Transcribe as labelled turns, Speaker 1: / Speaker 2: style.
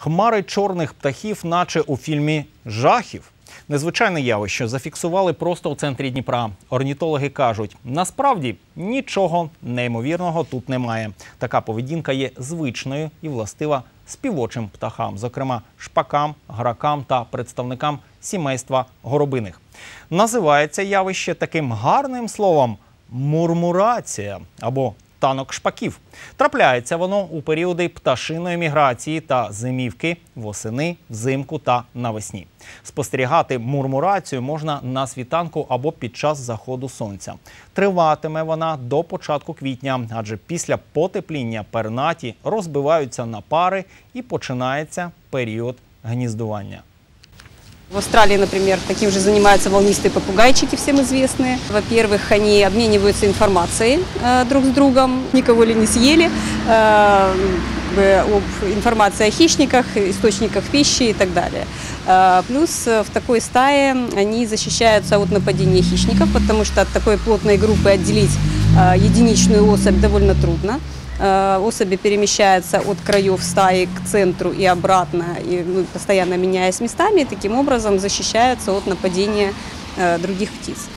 Speaker 1: Хмари чорних птахів, наче у фільмі жахів. Незвичайне явище зафіксували просто у центрі Дніпра. Орнітологи кажуть, насправді нічого неймовірного тут немає. Така поведінка є звичною і властива співочим птахам, зокрема шпакам, гракам та представникам сімейства горобиних. Називається явище таким гарним словом мурмурація або танок шпаків. Трапляється воно у періоди пташиної міграції та зимівки восени, взимку та навесні. Спостерігати мурмурацію можна на світанку або під час заходу сонця. Триватиме вона до початку квітня, адже після потепління пернаті розбиваються на пари і починається період гніздування.
Speaker 2: В Австралии, например, таким же занимаются волнистые попугайчики, всем известные. Во-первых, они обмениваются информацией э, друг с другом, никого ли не съели, э, об информации о хищниках, источниках пищи и так далее. Э, плюс э, в такой стае они защищаются от нападения хищников, потому что от такой плотной группы отделить э, единичную особь довольно трудно. Э, Особи перемещаются от краев стаи к центру и обратно, и ну, постоянно меняясь местами, и таким образом защищаются от нападения э, других птиц.